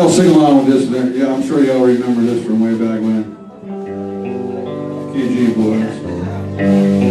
y'all sing along with this. Yeah, I'm sure y'all remember this from way back when. KG boys.